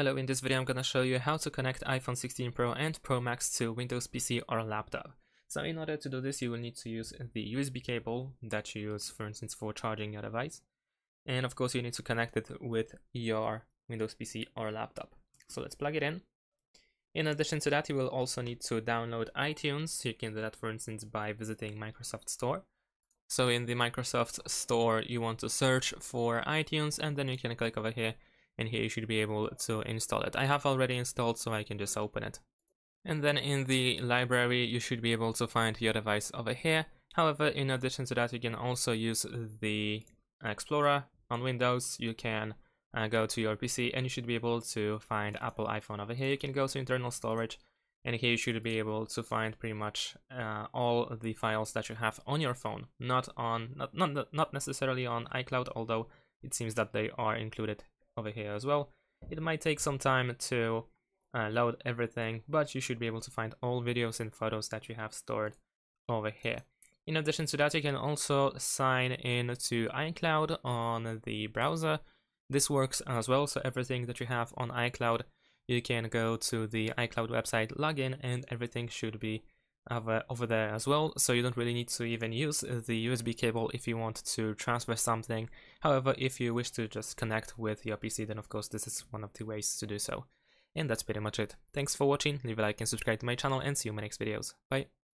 Hello, in this video I'm gonna show you how to connect iPhone 16 Pro and Pro Max to Windows PC or laptop. So in order to do this you will need to use the USB cable that you use for instance for charging your device. And of course you need to connect it with your Windows PC or laptop. So let's plug it in. In addition to that you will also need to download iTunes. You can do that for instance by visiting Microsoft Store. So in the Microsoft Store you want to search for iTunes and then you can click over here and here you should be able to install it. I have already installed so I can just open it. And then in the library you should be able to find your device over here. However, in addition to that you can also use the Explorer on Windows. You can uh, go to your PC and you should be able to find Apple iPhone over here. You can go to internal storage and here you should be able to find pretty much uh, all the files that you have on your phone, not on not, not not necessarily on iCloud, although it seems that they are included over here as well. It might take some time to uh, load everything, but you should be able to find all videos and photos that you have stored over here. In addition to that, you can also sign in to iCloud on the browser. This works as well, so everything that you have on iCloud, you can go to the iCloud website, log in, and everything should be over, uh, over there as well, so you don't really need to even use uh, the USB cable if you want to transfer something. However, if you wish to just connect with your PC, then of course this is one of the ways to do so. And that's pretty much it. Thanks for watching, leave a like and subscribe to my channel and see you in my next videos. Bye!